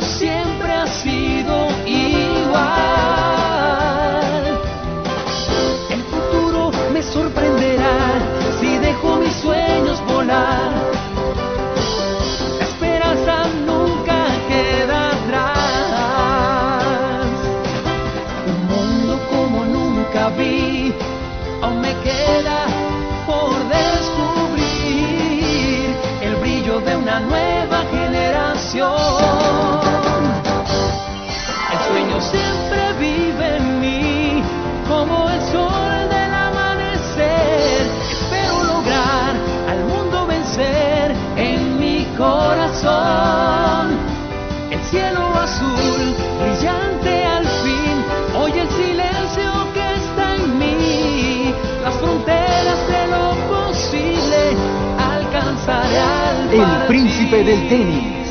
Siempre ha sido igual. El futuro me sorprenderá si dejo mis sueños volar. La esperanza nunca queda atrás. Un mundo como nunca vi, aún me queda por descubrir el brillo de una nueva generación. El príncipe del tenis.